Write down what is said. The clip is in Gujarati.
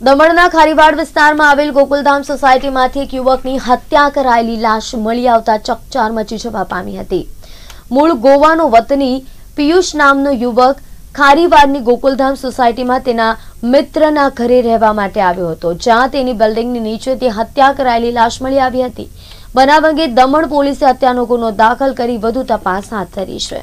દમણના ખારીવાડ વિસ્તારમાં આવેલ ગોકુલધામ સોસાયટીમાંથી એક યુવકની હત્યા કરાયેલી લાશ મળી આવતા ચકચાર મચી જવા પામી હતી. મૂળ ગોવાનો વતની પિયુષ નામનો યુવક ખારીવાડની ગોકુલધામ સોસાયટીમાં તેના મિત્રના ઘરે રહેવા માટે આવ્યો હતો. જ્યાં તેની બિલ્ડિંગની નીચે તે હત્યા કરાયેલી લાશ મળી આવી હતી. બનાવ અંગે દમણ પોલીસે હત્યાનો ગુનો દાખલ કરી વધુ તપાસ હાથ ધરી છે.